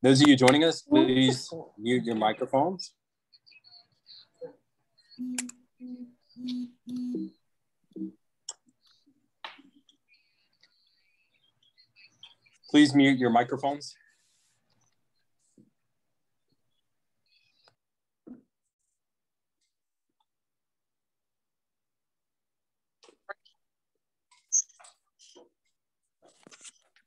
Those of you joining us, please mute your microphones. Please mute your microphones.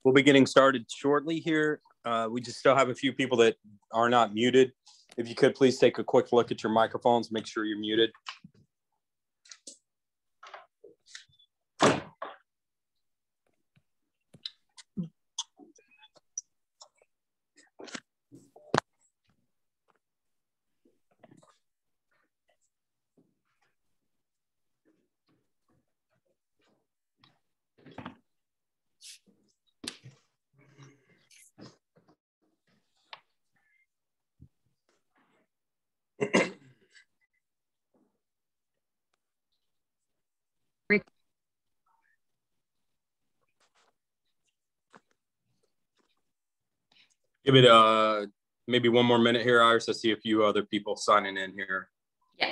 We'll be getting started shortly here. Uh, we just still have a few people that are not muted. If you could please take a quick look at your microphones, make sure you're muted. Give it uh maybe one more minute here, Iris. I see a few other people signing in here. Yeah.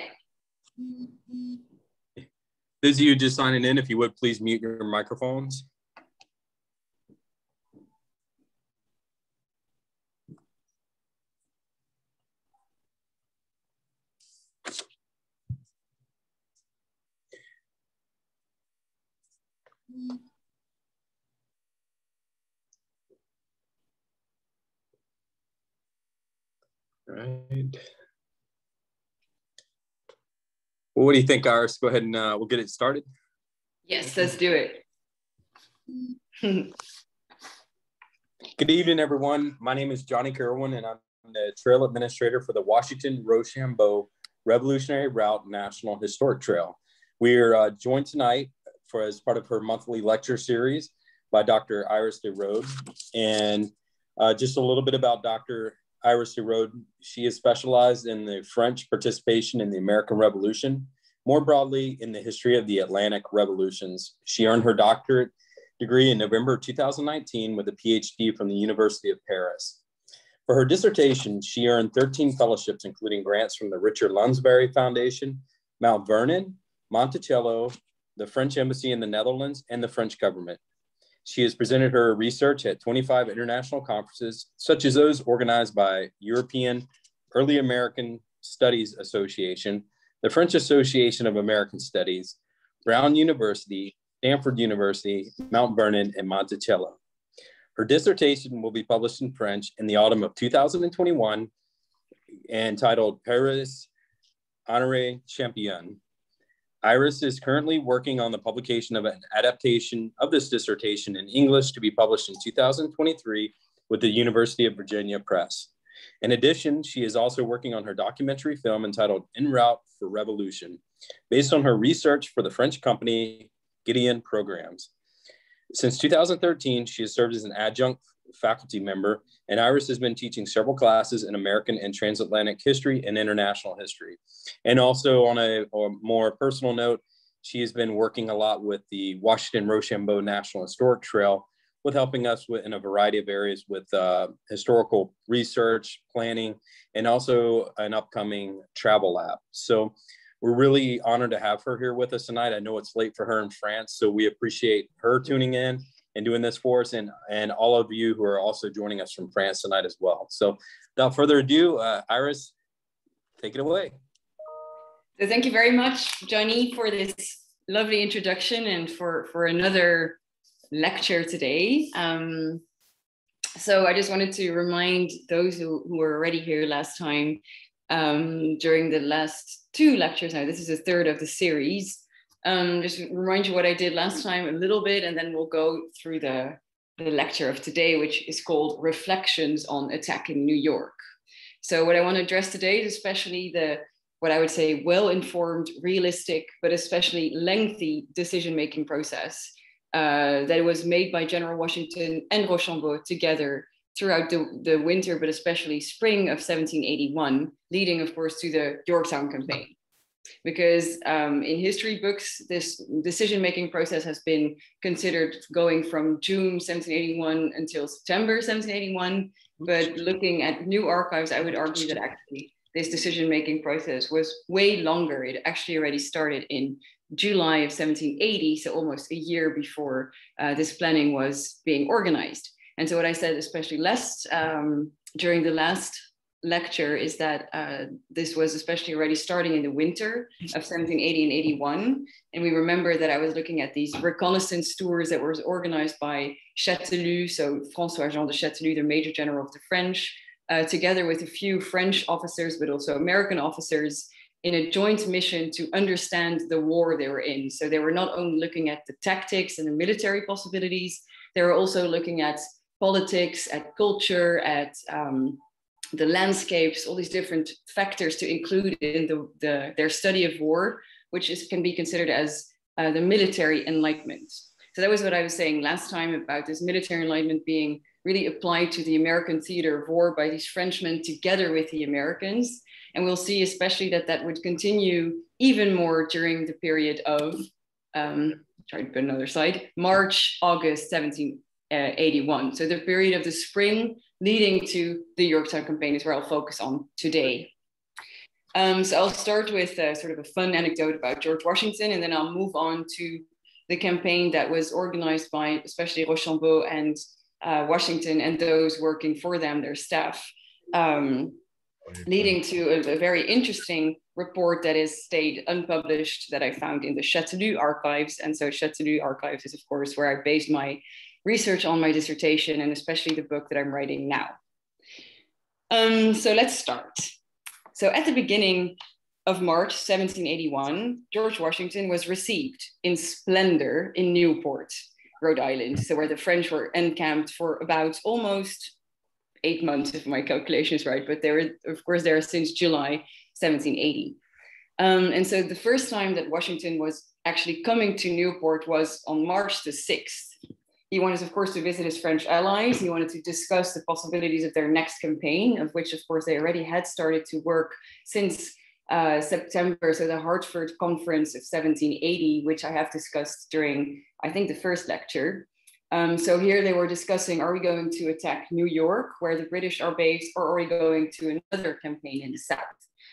Those of you just signing in, if you would please mute your microphones. Right. Well, what do you think, Iris? Go ahead and uh, we'll get it started. Yes, let's do it. Good evening, everyone. My name is Johnny Kerwin, and I'm the trail administrator for the Washington Rochambeau Revolutionary Route National Historic Trail. We are uh, joined tonight for as part of her monthly lecture series by Dr. Iris de Rode. And uh, just a little bit about Dr. Iris de Rode. She is specialized in the French participation in the American Revolution, more broadly in the history of the Atlantic revolutions. She earned her doctorate degree in November 2019 with a PhD from the University of Paris. For her dissertation, she earned 13 fellowships, including grants from the Richard Lounsbery Foundation, Mount Vernon, Monticello, the French Embassy in the Netherlands, and the French government. She has presented her research at 25 international conferences, such as those organized by European Early American Studies Association, the French Association of American Studies, Brown University, Stanford University, Mount Vernon, and Monticello. Her dissertation will be published in French in the autumn of 2021 and titled Paris Honoré Champion, Iris is currently working on the publication of an adaptation of this dissertation in English to be published in 2023 with the University of Virginia Press. In addition, she is also working on her documentary film entitled En Route for Revolution, based on her research for the French company Gideon Programs. Since 2013, she has served as an adjunct faculty member, and Iris has been teaching several classes in American and transatlantic history and international history. And also, on a, a more personal note, she has been working a lot with the Washington Rochambeau National Historic Trail, with helping us with, in a variety of areas with uh, historical research, planning, and also an upcoming travel lab. So we're really honored to have her here with us tonight. I know it's late for her in France, so we appreciate her tuning in and doing this for us and, and all of you who are also joining us from France tonight as well. So without further ado, uh, Iris, take it away. So thank you very much, Johnny, for this lovely introduction and for, for another lecture today. Um, so I just wanted to remind those who, who were already here last time um, during the last two lectures now, this is the third of the series, um, just remind you what I did last time a little bit, and then we'll go through the, the lecture of today, which is called Reflections on Attacking New York. So what I want to address today is especially the what I would say well-informed, realistic, but especially lengthy decision-making process uh, that was made by General Washington and Rochambeau together throughout the, the winter, but especially spring of 1781, leading, of course, to the Yorktown campaign. Because um, in history books, this decision making process has been considered going from June 1781 until September 1781. But looking at new archives, I would argue that actually this decision making process was way longer. It actually already started in July of 1780, so almost a year before uh, this planning was being organized. And so, what I said, especially last um, during the last lecture is that uh, this was especially already starting in the winter of 1780 and 81. And we remember that I was looking at these reconnaissance tours that were organized by Chastellux, so François Jean de Chastellux, the Major General of the French, uh, together with a few French officers, but also American officers in a joint mission to understand the war they were in. So they were not only looking at the tactics and the military possibilities, they were also looking at politics, at culture, at um, the landscapes, all these different factors to include in the, the their study of war, which is, can be considered as uh, the military enlightenment. So that was what I was saying last time about this military enlightenment being really applied to the American theater of war by these Frenchmen together with the Americans. And we'll see especially that that would continue even more during the period of, um, try to put another slide, March, August 1781. So the period of the spring leading to the Yorktown campaign is where I'll focus on today. Um, so I'll start with sort of a fun anecdote about George Washington, and then I'll move on to the campaign that was organized by especially Rochambeau and uh, Washington and those working for them, their staff, um, leading to a, a, very interesting report that is stayed unpublished that I found in the Chastellux archives. And so Chastellux archives is of course where I based my research on my dissertation and especially the book that I'm writing now. Um, so let's start. So at the beginning of March 1781, George Washington was received in splendor in Newport, Rhode Island, so where the French were encamped for about almost eight months, if my calculation is right, but they were, of course, there since July 1780. Um, and so the first time that Washington was actually coming to Newport was on March the 6th, he wanted, of course, to visit his French allies. He wanted to discuss the possibilities of their next campaign, of which, of course, they already had started to work since uh, September. So the Hartford Conference of 1780, which I have discussed during, I think, the first lecture. Um, so here they were discussing, are we going to attack New York, where the British are based, or are we going to another campaign in the South?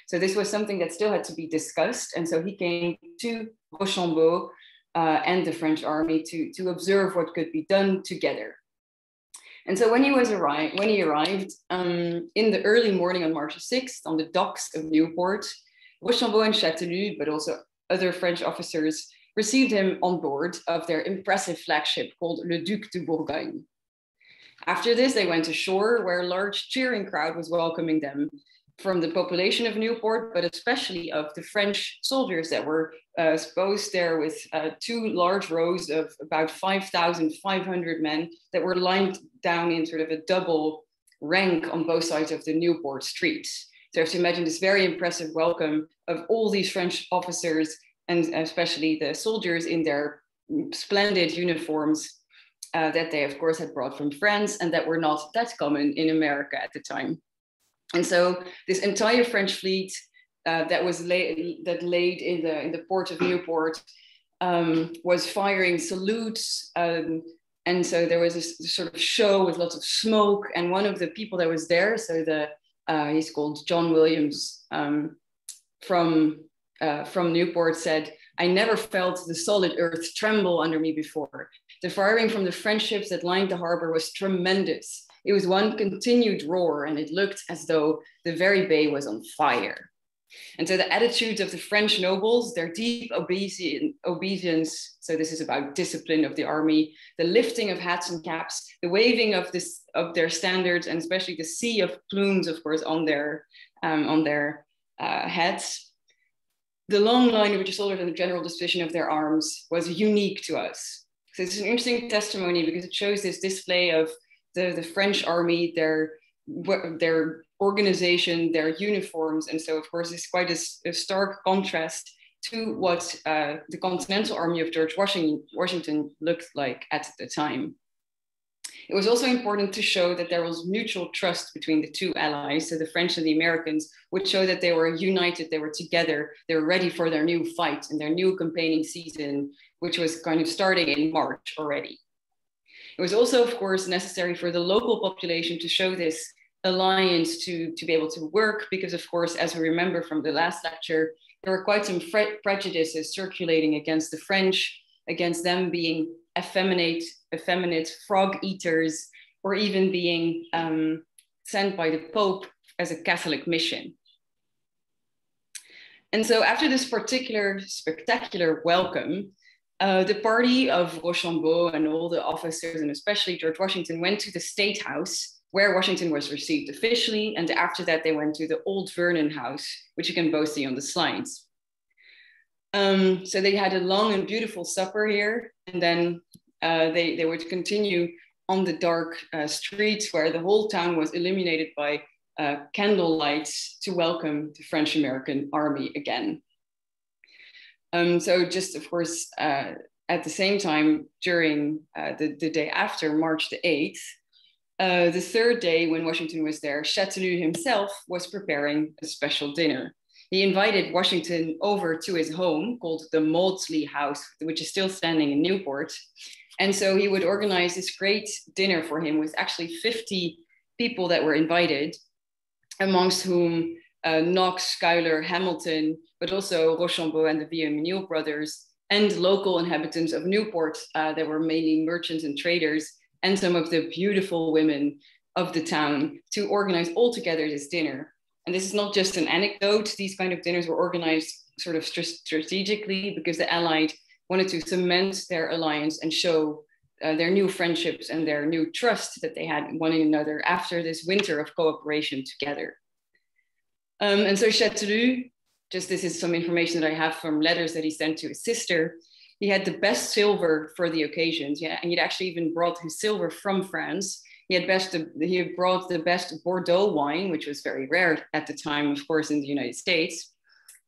So this was something that still had to be discussed. And so he came to Rochambeau uh, and the French army to, to observe what could be done together. And so when he was arrived, when he arrived um, in the early morning on March 6th on the docks of Newport, Rochambeau and Chastellux, but also other French officers, received him on board of their impressive flagship called Le Duc de Bourgogne. After this, they went ashore where a large cheering crowd was welcoming them from the population of Newport, but especially of the French soldiers that were uh, posed there with uh, two large rows of about 5,500 men that were lined down in sort of a double rank on both sides of the Newport streets. So you have to imagine this very impressive welcome of all these French officers and especially the soldiers in their splendid uniforms uh, that they, of course, had brought from France and that were not that common in America at the time. And so this entire French fleet uh, that was laid that laid in the in the port of Newport um, was firing salutes. Um, and so there was this, this, sort of show with lots of smoke. And one of the people that was there, so the uh, he's called John Williams um, from uh, from Newport, said, "I never felt the solid earth tremble under me before. The firing from the French ships that lined the harbor was tremendous." It was one continued roar, and it looked as though the very bay was on fire. And so the attitudes of the French nobles, their deep obedience, so this is about discipline of the army, the lifting of hats and caps, the waving of this of their standards, and especially the sea of plumes, of course, on their um, on their uh, heads. The long line of British soldiers and the general disposition of their arms was unique to us. So it's an interesting testimony because it shows this display of the, the French army, their their organization, their uniforms, and so of course it's quite a, a stark contrast to what uh, the Continental Army of George Washington, Washington looked like at the time. It was also important to show that there was mutual trust between the two allies, so the French and the Americans, would show that they were united, they were together, they were ready for their new fight and their new campaigning season, which was kind of starting in March already. It was also, of course, necessary for the local population to show this alliance to, to be able to work, because, of course, as we remember from the last lecture, there were quite some prejudices circulating against the French, against them being effeminate, effeminate frog eaters, or even being um, sent by the Pope as a Catholic mission. And so after this particular spectacular welcome, uh, the party of Rochambeau and all the officers, and especially George Washington, went to the State House where Washington was received officially. And after that, they went to the Old Vernon House, which you can both see on the slides. Um, so they had a long and beautiful supper here, and then uh, they, they would continue on the dark uh, streets where the whole town was illuminated by uh, candle lights to welcome the French American army again. Um, so just of course, uh, at the same time, during uh, the, the day after, March the 8th, uh, the third day when Washington was there, Chastellux himself was preparing a special dinner. He invited Washington over to his home called the Maudsley House, which is still standing in Newport. And so he would organize this great dinner for him with actually 50 people that were invited, amongst whom uh, Knox, Schuyler, Hamilton, but also Rochambeau and the Viomenil brothers, and local inhabitants of Newport uh, that were mainly merchants and traders, and some of the beautiful women of the town to organize all together this dinner. And this is not just an anecdote, these kind of dinners were organized sort of strategically because the Allied wanted to cement their alliance and show uh, their new friendships and their new trust that they had one another after this winter of cooperation together. Um, and so Chastellux, just this is some information that I have from letters that he sent to his sister. He had the best silver for the occasions, yeah, and he'd actually even brought his silver from France. He had best he had brought the best Bordeaux wine, which was very rare at the time, of course, in the United States.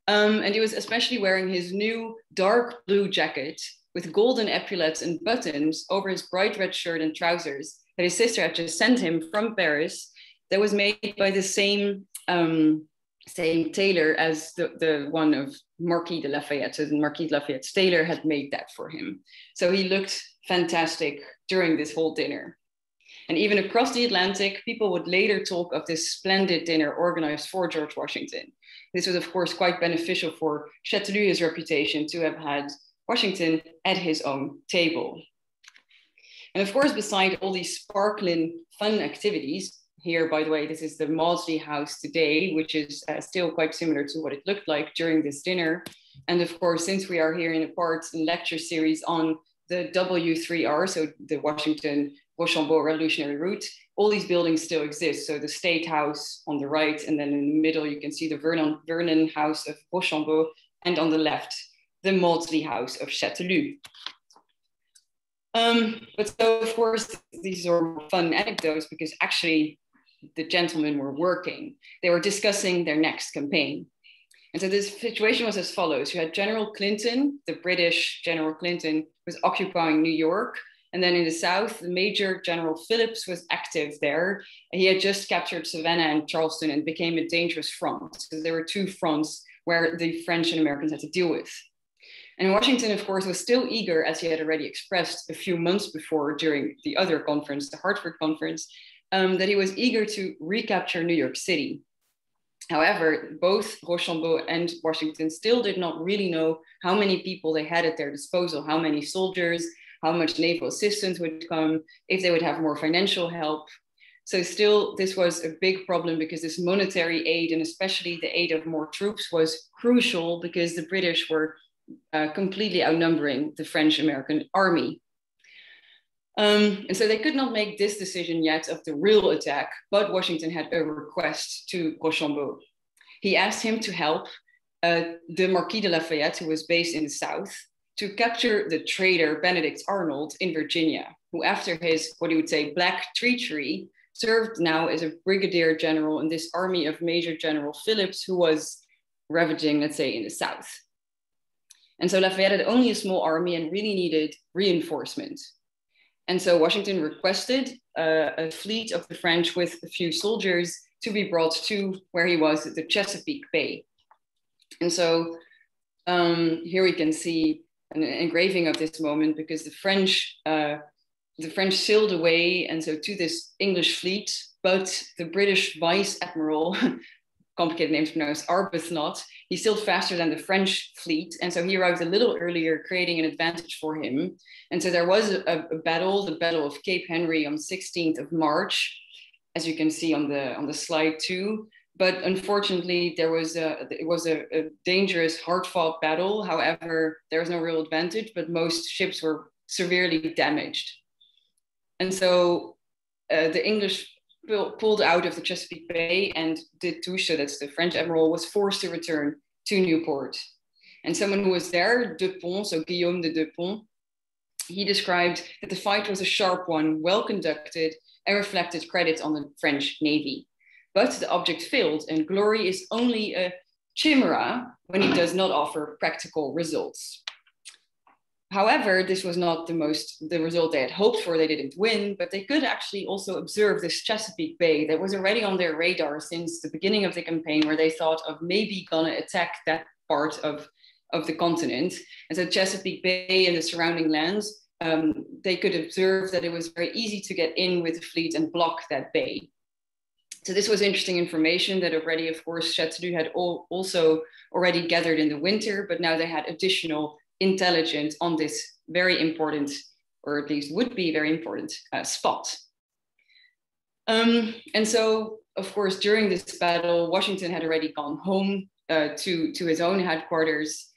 Um, and he was especially wearing his new dark blue jacket with golden epaulets and buttons over his bright red shirt and trousers that his sister had just sent him from Paris. That was made by the same um, same tailor as the, the one of Marquis de Lafayette. So Marquis de Lafayette's tailor had made that for him. So he looked fantastic during this whole dinner. And even across the Atlantic, people would later talk of this splendid dinner organized for George Washington. This was, of course, quite beneficial for Chastellux's reputation to have had Washington at his own table. And of course, beside all these sparkling fun activities, here, by the way, this is the Maudsley House today, which is uh, still quite similar to what it looked like during this dinner. And of course, since we are here in a part and lecture series on the W3R, so the Washington Rochambeau Revolutionary Route, all these buildings still exist. So the State House on the right, and then in the middle, you can see the Vernon, Vernon House of Rochambeau, and on the left, the Maudsley House of Chastellux. Um, but so, of course, these are fun anecdotes because actually the gentlemen were working. They were discussing their next campaign. And so this situation was as follows. You had General Clinton, the British General Clinton, was occupying New York. And then in the south, the Major General Phillips was active there. He had just captured Savannah and Charleston and became a dangerous front. So there were two fronts where the French and Americans had to deal with. And Washington, of course, was still eager, as he had already expressed a few months before during the other conference, the Hartford Conference, um, that he was eager to recapture New York City. However, both Rochambeau and Washington still did not really know how many people they had at their disposal, how many soldiers, how much naval assistance would come, if they would have more financial help. So still, this was a big problem because this monetary aid, and especially the aid of more troops, was crucial because the British were uh, completely outnumbering the French American army. Um, and so they could not make this decision yet of the real attack, but Washington had a request to Rochambeau. He asked him to help uh, the Marquis de Lafayette, who was based in the South, to capture the traitor Benedict Arnold in Virginia, who after his, what he would say, black treachery, served now as a brigadier general in this army of Major General Phillips, who was ravaging, let's say, in the South. And so Lafayette had only a small army and really needed reinforcement. And so Washington requested uh, a fleet of the French with a few soldiers to be brought to where he was at the Chesapeake Bay. And so um, here we can see an engraving of this moment because the French uh, the French sailed away, and so to this English fleet, but the British vice admiral, complicated name to pronounce, Arbuthnot, he sailed faster than the French fleet, and so he arrived a little earlier, creating an advantage for him. And so there was a, a battle, the Battle of Cape Henry, on 16th of March, as you can see on the on the slide too. But unfortunately there was a it was a, a dangerous hard fought battle. However there was no real advantage but most ships were severely damaged. And so uh, the english pulled out of the chesapeake bay and Destouches, that's the french admiral was forced to return to newport and someone who was there de pont so guillaume de Pont, he described that the fight was a sharp one well conducted and reflected credit on the french navy but the object failed, and glory is only a chimera when it does not offer practical results. However, this was not the most the result they had hoped for. They didn't win, but they could actually also observe this Chesapeake Bay that was already on their radar since the beginning of the campaign, where they thought of maybe gonna attack that part of, of the continent. And so Chesapeake Bay and the surrounding lands, um, they could observe that it was very easy to get in with the fleet and block that bay. So this was interesting information that already, of course, Chastellux had all, also already gathered in the winter, but now they had additional intelligence on this very important, or at least would be very important uh, spot. Um, and so, of course, during this battle, Washington had already gone home uh, to, to his own headquarters.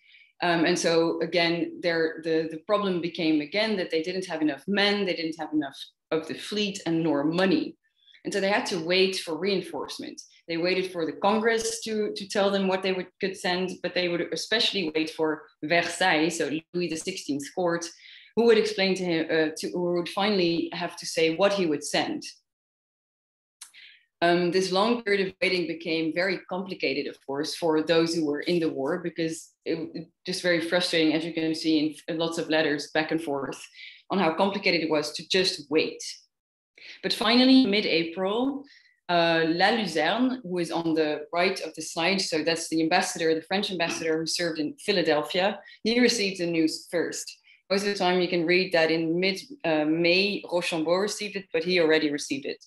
Um, and so again, there, the, the problem became again that they didn't have enough men, they didn't have enough of the fleet and nor money. And so they had to wait for reinforcement. They waited for the Congress to, to tell them what they would, could send, but they would especially wait for Versailles, so Louis XVI's court, who would explain to him, uh, to, who would finally have to say what he would send. Um, this long period of waiting became very complicated, of course, for those who were in the war, because it, it just very frustrating, as you can see in lots of letters back and forth, on how complicated it was to just wait but finally, mid-April, uh, La Luzerne, who is on the right of the slide, so that's the ambassador, the French ambassador who served in Philadelphia, he received the news first. Most of the time you can read that in mid-May, uh, Rochambeau received it, but he already received it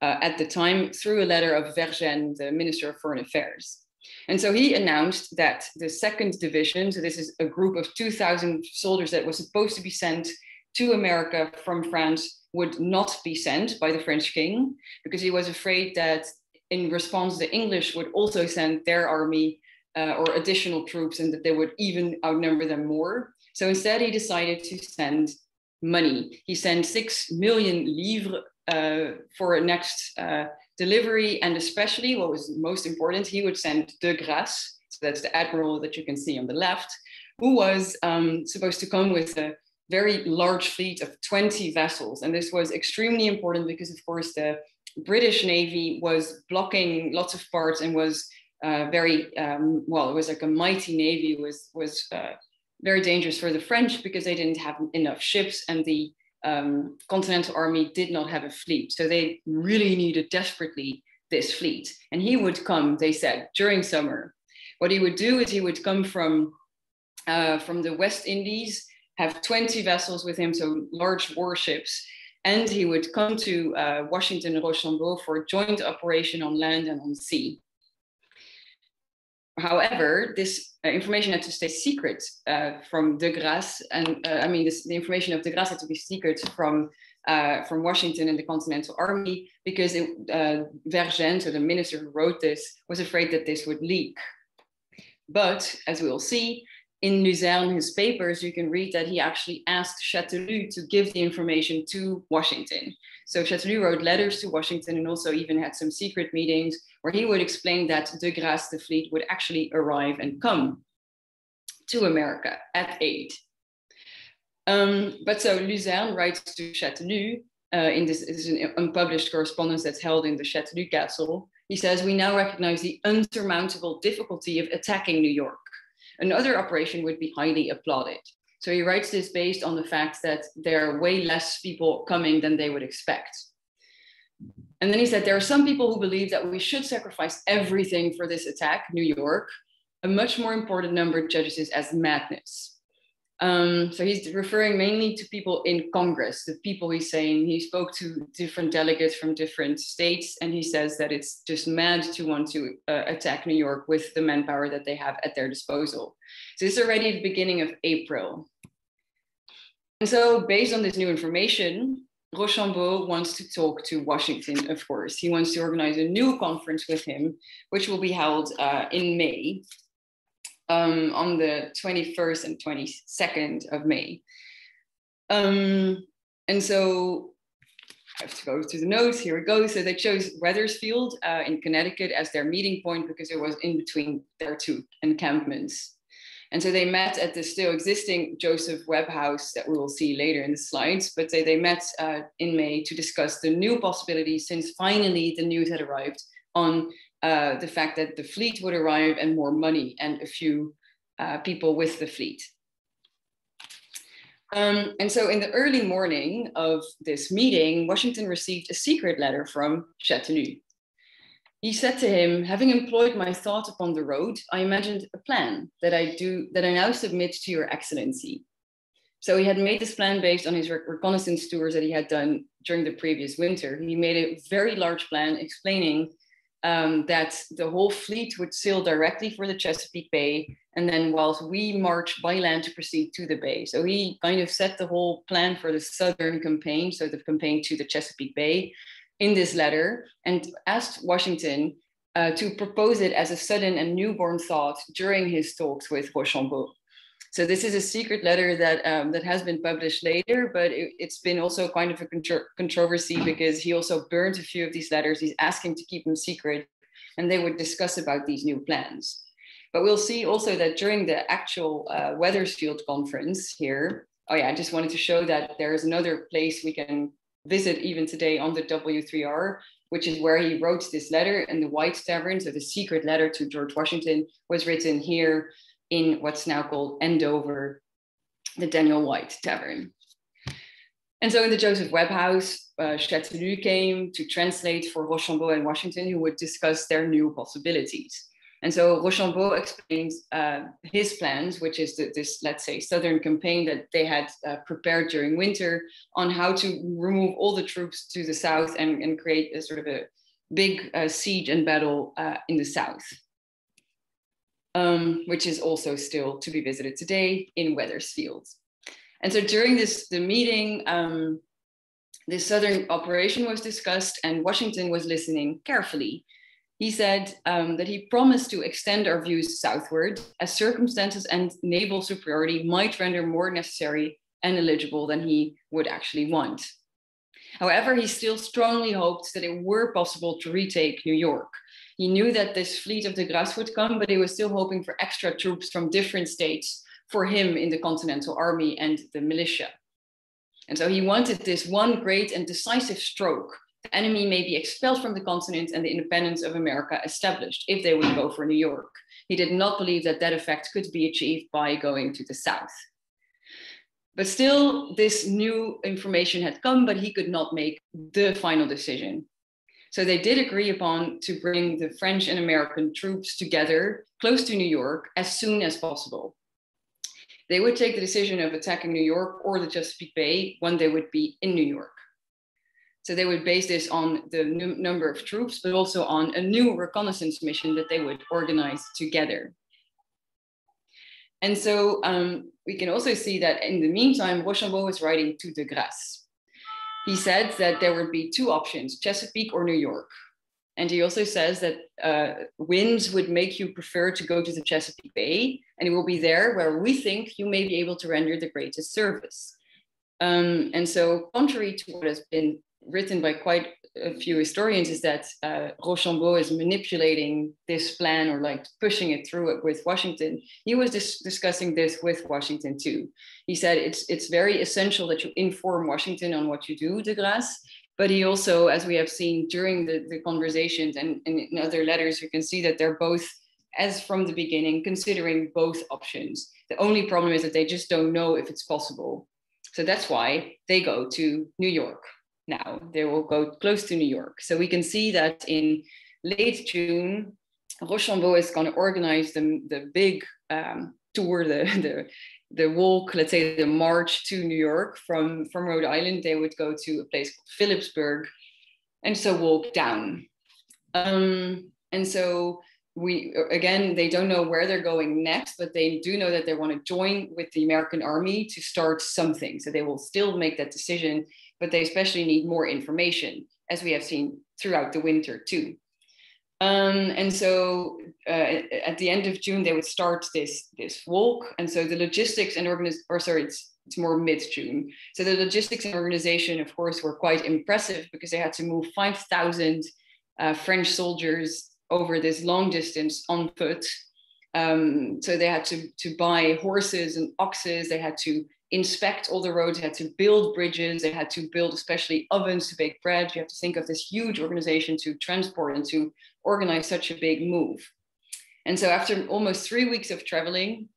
uh, at the time through a letter of Vergennes, the Minister of Foreign Affairs. And so he announced that the second division, so this is a group of 2,000 soldiers that was supposed to be sent to America from France would not be sent by the French king because he was afraid that in response, the English would also send their army uh, or additional troops and that they would even outnumber them more. So instead, he decided to send money. He sent six million livres uh, for a next uh, delivery, and especially what was most important, he would send De Grasse. So that's the admiral that you can see on the left, who was um, supposed to come with a very large fleet of 20 vessels. And this was extremely important because, of course, the British Navy was blocking lots of parts and was uh, very, um, well, it was like a mighty navy, was, was uh, very dangerous for the French because they didn't have enough ships and the um, Continental Army did not have a fleet. So they really needed desperately this fleet. And he would come, they said, during summer. What he would do is he would come from, uh, from the West Indies have 20 vessels with him, so large warships. And he would come to uh, Washington Rochambeau for a joint operation on land and on sea. However, this uh, information had to stay secret uh, from De Grasse, and uh, I mean, this, the information of De Grasse had to be secret from uh, from Washington and the Continental Army because it, uh, Vergennes, so the minister who wrote this, was afraid that this would leak. But as we will see, in Luzerne, his papers, you can read that he actually asked Chastellux to give the information to Washington. So Chastellux wrote letters to Washington and also even had some secret meetings where he would explain that de Grasse, the fleet, would actually arrive and come to America at aid. Um, but so Luzerne writes to Chastellux uh, in this, this, is an unpublished correspondence that's held in the Chastellux Castle. He says, we now recognize the unsurmountable difficulty of attacking New York another operation would be highly applauded. So he writes this based on the fact that there are way less people coming than they would expect. And then he said, there are some people who believe that we should sacrifice everything for this attack, New York. A much more important number judges this as madness. Um, so he's referring mainly to people in Congress, the people he's saying. He spoke to different delegates from different states, and he says that it's just mad to want to uh, attack New York with the manpower that they have at their disposal. So this is already the beginning of April. And so, based on this new information, Rochambeau wants to talk to Washington, of course. He wants to organize a new conference with him, which will be held uh, in May um, on the 21st and 22nd of May. Um, and so I have to go through the notes. Here we go. So they chose Wethersfield uh, in Connecticut as their meeting point because it was in between their two encampments. And so they met at the still existing Joseph Webb House that we will see later in the slides. But they, they met uh, in May to discuss the new possibilities since finally the news had arrived on uh, the fact that the fleet would arrive and more money and a few uh, people with the fleet. Um, and so in the early morning of this meeting, Washington received a secret letter from Chastellux. He said to him, having employed my thought upon the road, I imagined a plan that I do that I now submit to your excellency. So he had made this plan based on his reconnaissance tours that he had done during the previous winter. He made a very large plan explaining um, that the whole fleet would sail directly for the Chesapeake Bay, and then whilst we march by land to proceed to the bay. So he kind of set the whole plan for the southern campaign, so the campaign to the Chesapeake Bay, in this letter, and asked Washington uh, to propose it as a sudden and newborn thought during his talks with Rochambeau. So this is a secret letter that um, that has been published later, but it, has been also kind of a contro controversy because he also burned a few of these letters. He's asking to keep them secret, and they would discuss about these new plans. But we'll see also that during the actual uh, Wethersfield conference here, oh yeah, I just wanted to show that there is another place we can visit even today on the W3R, which is where he wrote this letter. And the White Tavern, so the secret letter to George Washington, was written here in what's now called Andover, the Daniel White Tavern. And so in the Joseph Webb House, uh, came to translate for Rochambeau and Washington, who would discuss their new possibilities. And so Rochambeau explains uh, his plans, which is the, this, let's say, southern campaign that they had uh, prepared during winter on how to remove all the troops to the south and, and create a sort of a big uh, siege and battle uh, in the south um, which is also still to be visited today in Wethersfield. And so during this the meeting, um, the southern operation was discussed, and Washington was listening carefully. He said um, that he promised to extend our views southward as circumstances and naval superiority might render more necessary and eligible than he would actually want. However, he still strongly hoped that it were possible to retake New York, he knew that this fleet of de Grasse would come, but he was still hoping for extra troops from different states for him in the Continental Army and the militia. And so he wanted this one great and decisive stroke. The enemy may be expelled from the continent and the independence of America established if they would go for New York. He did not believe that that effect could be achieved by going to the south. But still, this new information had come, but he could not make the final decision. So they did agree upon to bring the French and American troops together close to New York as soon as possible. They would take the decision of attacking New York or the Chesapeake Bay when they would be in New York. So they would base this on the number of troops, but also on a new reconnaissance mission that they would organize together. And so um, we can also see that in the meantime, Rochambeau is writing to de Grasse he said that there would be two options Chesapeake or New York. And he also says that uh, winds would make you prefer to go to the Chesapeake Bay, and it will be there where we think you may be able to render the greatest service. Um, and so, contrary to what has been written by quite a few historians is that uh, Rochambeau is manipulating this plan or like pushing it through it with Washington. He was dis- discussing this with Washington too. He said it's it's very essential that you inform Washington on what you do, de Grasse. But he also, as we have seen during the, the conversations and, and in other letters, you can see that they're both as from the beginning, considering both options. The only problem is that they just don't know if it's possible. So that's why they go to New York now. They will go close to New York. So we can see that in late June, Rochambeau is going to organize the, the big um, tour, the, the, the walk, let's say the march to New York from, from Rhode Island. They would go to a place called Phillipsburg and so walk down. Um, and so we again they don't know where they're going next but they do know that they want to join with the american army to start something so they will still make that decision but they especially need more information as we have seen throughout the winter too um, and so uh, at the end of june they would start this this walk and so the logistics and organiz or sorry it's it's more mid-June. So the logistics and organization, of course, were quite impressive because they had to move 5,000 uh, French soldiers over this long distance on foot. Um, so they had to, to buy horses and oxes. They had to inspect all the roads. They had to build bridges. They had to build especially ovens to bake bread. You have to think of this huge organization to transport and to organize such a big move. And so after almost three weeks of traveling,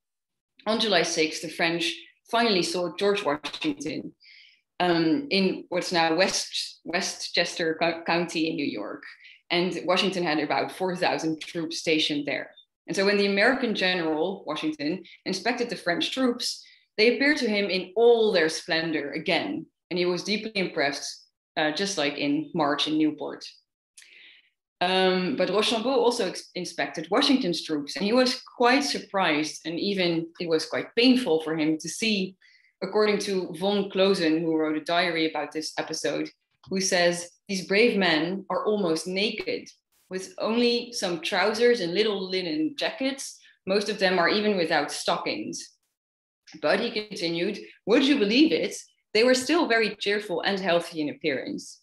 on July 6th, the French finally saw George Washington um, in what's now West Westchester County in New York. And Washington had about 4,000 troops stationed there. And so when the American general, Washington, inspected the French troops, they appeared to him in all their splendor again. And he was deeply impressed, uh, just like in March in Newport. Um, but Rochambeau also inspected Washington's troops, and he was quite surprised, and even it was quite painful for him to see, according to von Closen, who wrote a diary about this episode, who says these brave men are almost naked with only some trousers and little linen jackets. Most of them are even without stockings. But he continued, Would you believe it? They were still very cheerful and healthy in appearance.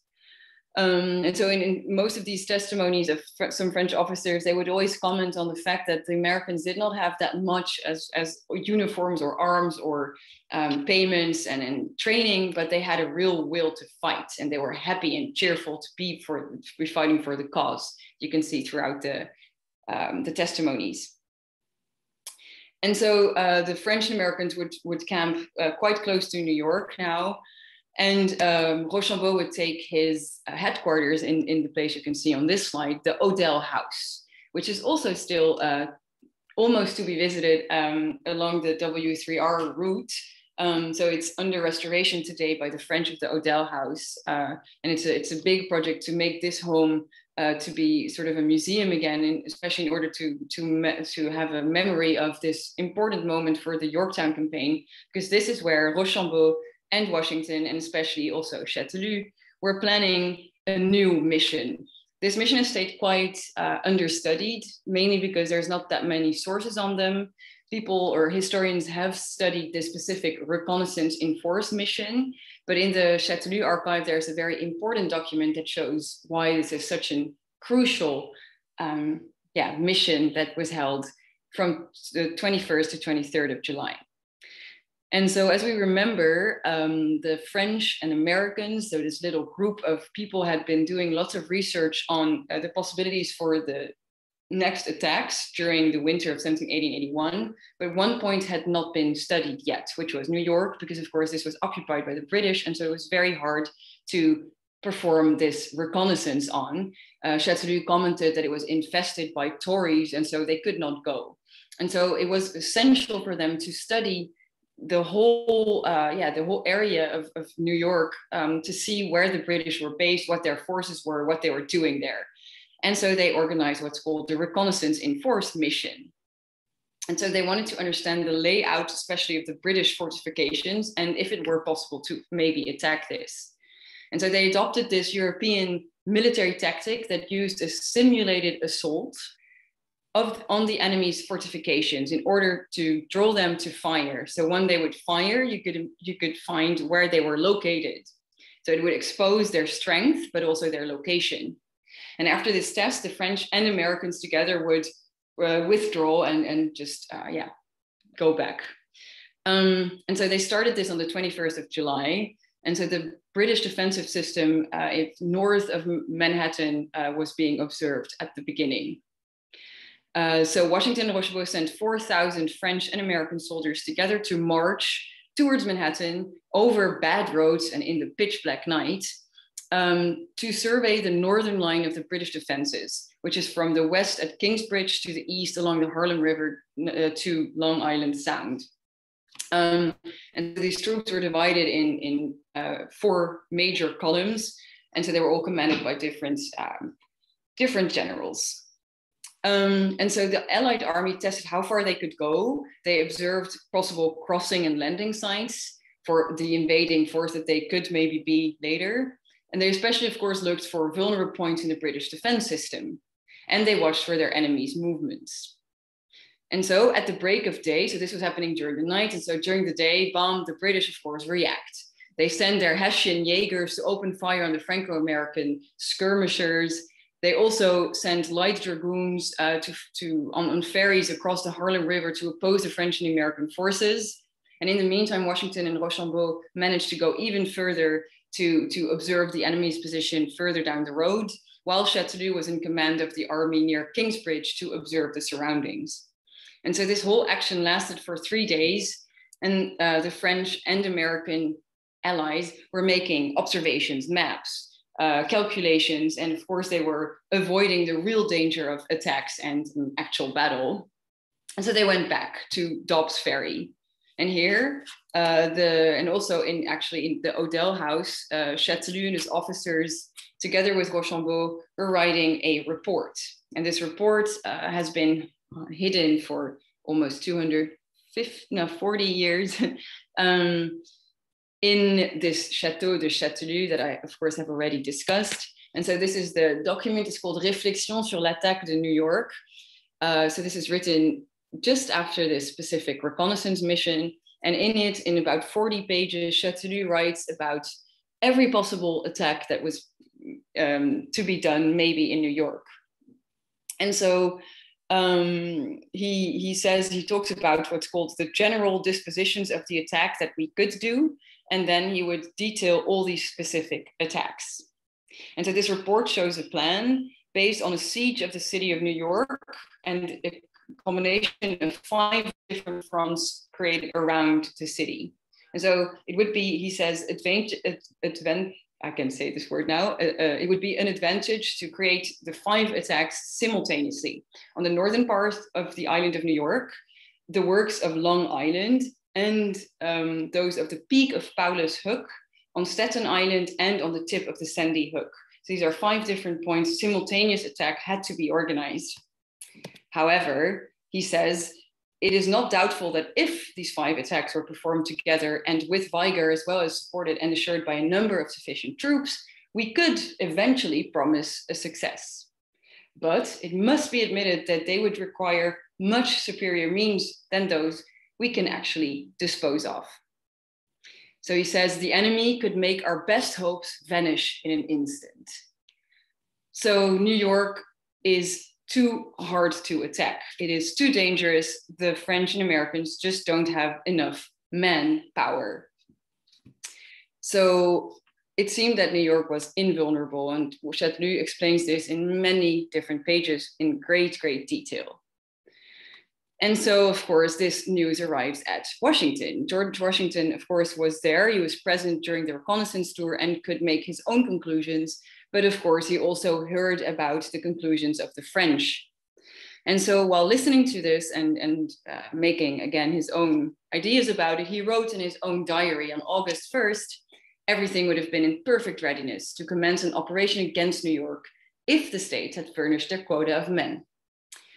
Um, and so, in, in, most of these testimonies of fr- some French officers, they would always comment on the fact that the Americans did not have that much as, as uniforms or arms or um, payments and, and training, but they had a real will to fight and they were happy and cheerful to be for to be fighting for the cause. You can see throughout the um, the testimonies. And so uh, the French Americans would, would camp uh, quite close to New York now. And um, Rochambeau would take his uh, headquarters in, in the place you can see on this slide, the Odell House, which is also still uh, almost to be visited um, along the W3R route. Um, so it's under restoration today by the French of the Odell House. Uh, and it's a, it's a big project to make this home uh, to be sort of a museum again, and especially in order to, to, to have a memory of this important moment for the Yorktown campaign, because this is where Rochambeau and Washington, and especially also Chastellux, were planning a new mission. This mission has stayed quite uh, understudied, mainly because there's not that many sources on them. People or historians have studied the specific reconnaissance in force mission, but in the Chastellux archive, there's a very important document that shows why this is such a crucial um, yeah, mission that was held from the 21st to 23rd of July. And so, as we remember, um, the French and Americans, so this little group of people had been doing lots of research on uh, the possibilities for the next attacks during the winter of 1780-81, but one point had not been studied yet, which was New York, because of course this was occupied by the British, and so it was very hard to perform this reconnaissance on. Uh, commented that it was infested by Tories, and so they could not go. And so it was essential for them to study the whole uh, yeah the whole area of, of new york um, to see where the british were based what their forces were what they were doing there and so they organized what's called the reconnaissance in force mission and so they wanted to understand the layout especially of the british fortifications and if it were possible to maybe attack this and so they adopted this european military tactic that used a simulated assault of on the enemy's fortifications in order to draw them to fire. So when they would fire, you could you could find where they were located. So it would expose their strength, but also their location. And after this test, the French and Americans together would uh, withdraw and and just uh, yeah go back. Um, and so they started this on the 21st of July. And so the British defensive system uh, north of Manhattan uh, was being observed at the beginning. Uh, so Washington and sent 4,000 French and American soldiers together to march towards Manhattan over bad roads and in the pitch black night um, to survey the northern line of the British defenses, which is from the west at Kingsbridge to the east along the Harlem River uh, to Long Island Sound. Um, and these troops were divided in, in uh, four major columns, and so they were all commanded by different, um, different generals. Um, and so the Allied army tested how far they could go. They observed possible crossing and landing sites for the invading force that they could maybe be later. And they especially, of course, looked for vulnerable points in the British defense system. And they watched for their enemies' movements. And so at the break of day, so this was happening during the night. And so during the day, bomb, the British, of course, react. They send their Hessian Jaegers to open fire on the Franco American skirmishers. They also send light dragoons uh, to, to, on, on ferries across the Harlem River to oppose the French and American forces. And in the meantime, Washington and Rochambeau managed to go even further to, to observe the enemy's position further down the road, while Chastellux was in command of the army near Kingsbridge to observe the surroundings. And so this whole action lasted for three days, and uh, the French and American allies were making observations, maps, uh, calculations, and of course they were avoiding the real danger of attacks and actual battle. And so they went back to Dobbs Ferry. And here, uh, the and also in actually in the Odell House, uh, Chastellux and his officers, together with Rochambeau, were writing a report. And this report uh, has been hidden for almost 250, no, 40 years um, in this Chateau de Chastellux that I, of course, have already discussed. And so this is the document, it's called Réflexion sur l'attaque de New York. Uh, so this is written just after this specific reconnaissance mission. And in it, in about 40 pages, Chastellux writes about every possible attack that was um, to be done, maybe in New York. And so um, he, he says, he talks about what's called the general dispositions of the attack that we could do. And then he would detail all these specific attacks. And so this report shows a plan based on a siege of the city of New York and combination of five different fronts created around the city. And so it would be, he says, advantage, advent, I can say this word now, uh, uh, it would be an advantage to create the five attacks simultaneously on the northern part of the island of New York, the works of Long Island, and um, those of the peak of Paulus Hook on Staten Island and on the tip of the Sandy Hook. So these are five different points. Simultaneous attack had to be organized. However, he says it is not doubtful that if these five attacks were performed together and with vigor, as well as supported and assured by a number of sufficient troops, we could eventually promise a success. But it must be admitted that they would require much superior means than those we can actually dispose of. So he says the enemy could make our best hopes vanish in an instant. So New York is too hard to attack. It is too dangerous. The French and Americans just don't have enough manpower. So it seemed that New York was invulnerable, and Chastellux explains this in many different pages in great, great detail. And so, of course, this news arrives at Washington. George Washington, of course, was there. He was present during the reconnaissance tour and could make his own conclusions. But of course, he also heard about the conclusions of the French. And so, while listening to this and, and uh, making again his own ideas about it, he wrote in his own diary on August 1st everything would have been in perfect readiness to commence an operation against New York if the states had furnished their quota of men.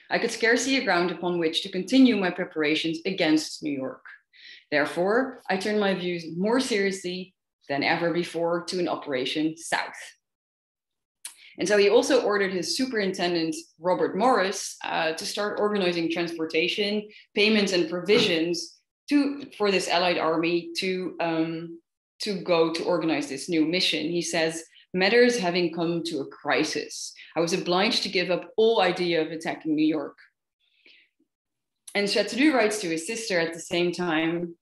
I could scarce see a ground upon which to continue my preparations against New York. Therefore, I turned my views more seriously than ever before to an operation south. And so he also ordered his superintendent, Robert Morris, uh, to start organizing transportation, payments, and provisions to, for this allied army to, um, to go to organize this new mission. He says, matters having come to a crisis. I was obliged to give up all idea of attacking New York. And Chastellux writes to his sister at the same time,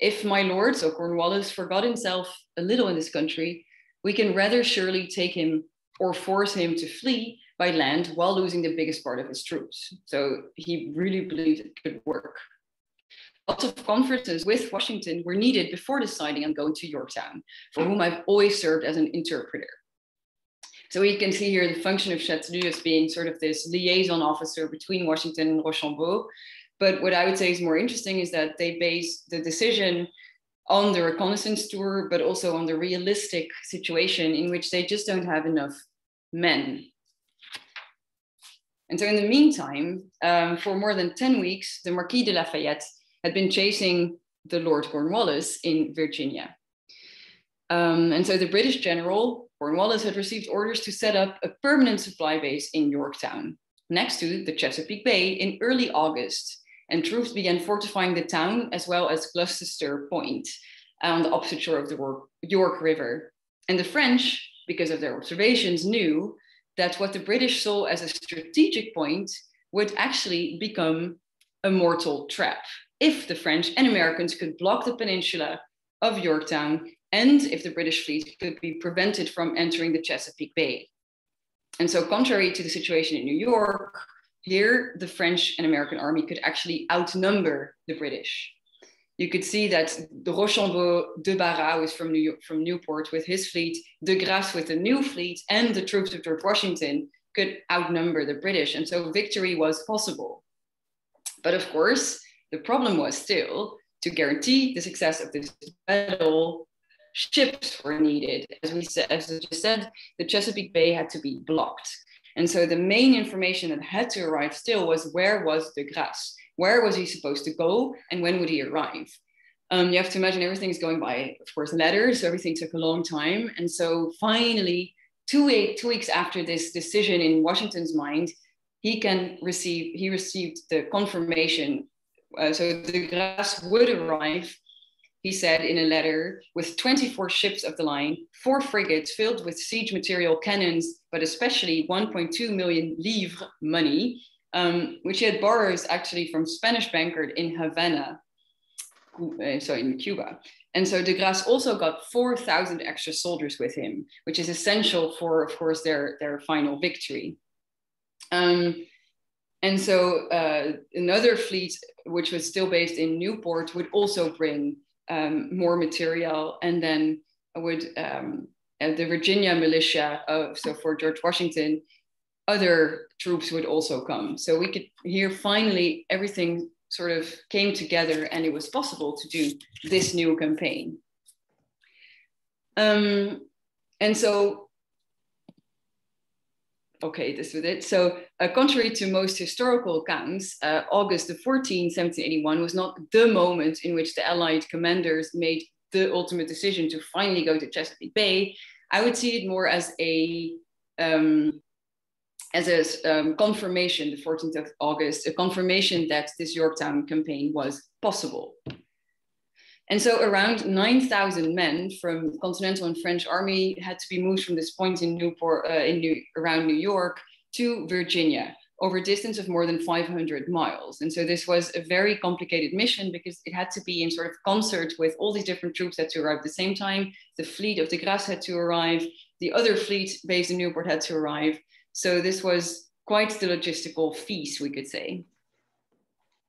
if my lord, so Cornwallis, forgot himself a little in this country, we can rather surely take him or force him to flee by land while losing the biggest part of his troops. So he really believed it could work. Lots of conferences with Washington were needed before deciding on going to Yorktown, for whom I've always served as an interpreter. So we can see here the function of Chastellux as being sort of this liaison officer between Washington and Rochambeau. But what I would say is more interesting is that they base the decision on the reconnaissance tour, but also on the realistic situation in which they just don't have enough men. And so in the meantime, um, for more than 10 weeks, the Marquis de Lafayette had been chasing the Lord Cornwallis in Virginia. Um, and so the British general, Cornwallis, had received orders to set up a permanent supply base in Yorktown, next to the Chesapeake Bay in early August. And troops began fortifying the town as well as Gloucester Point on the opposite shore of the York River. And the French, because of their observations, knew that what the British saw as a strategic point would actually become a mortal trap if the French and Americans could block the peninsula of Yorktown and if the British fleet could be prevented from entering the Chesapeake Bay. And so, contrary to the situation in New York, here the French and American army could actually outnumber the British. You could see that the Rochambeau de Barras was from, New York, from Newport with his fleet, de Grasse with the new fleet, and the troops of George Washington could outnumber the British. And so victory was possible. But of course, the problem was still to guarantee the success of this battle, ships were needed. As we said, as I just said, the Chesapeake Bay had to be blocked. And so the main information that had to arrive still was where was de Grasse? Where was he supposed to go and when would he arrive? Um, you have to imagine everything's going by, of course, letters. So everything took a long time. And so finally, two, eight, two weeks after this decision in Washington's mind, he can receive, he received the confirmation. Uh, so de Grasse would arrive he said in a letter, with 24 ships of the line, four frigates filled with siege material cannons, but especially 1.2 million livres money, um, which he had borrowed actually from Spanish banker in Havana, uh, so in Cuba. And so de Grasse also got 4,000 extra soldiers with him, which is essential for, of course, their, their final victory. Um, and so uh, another fleet, which was still based in Newport, would also bring um, more material. And then would um, uh, the Virginia militia, of, so for George Washington, other troops would also come. So we could hear finally everything sort of came together and it was possible to do this new campaign. Um, and so okay, this was it. So, uh, contrary to most historical accounts, uh, August the 14th, 1781 was not the moment in which the Allied commanders made the ultimate decision to finally go to Chesapeake Bay. I would see it more as a um, as a um, confirmation, the 14th of August, a confirmation that this Yorktown campaign was possible. And so around 9,000 men from Continental and French army had to be moved from this point in Newport, uh, in New, around New York to Virginia over a distance of more than 500 miles. And so this was a very complicated mission because it had to be in sort of concert with all these different troops had to arrive at the same time. The fleet of de Grasse had to arrive. The other fleet based in Newport had to arrive. So this was quite the logistical feast, we could say.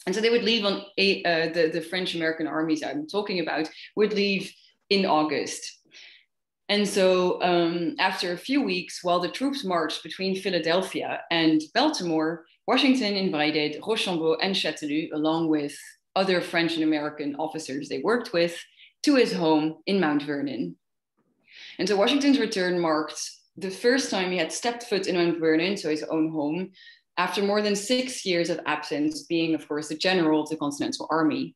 And so they would leave on a, uh, the, the French American armies I'm talking about would leave in August. And so um, after a few weeks, while the troops marched between Philadelphia and Baltimore, Washington invited Rochambeau and Chastellux, along with other French and American officers they worked with, to his home in Mount Vernon. And so Washington's return marked the first time he had stepped foot in Mount Vernon, so his own home, after more than six years of absence, being, of course, the general of the Continental Army.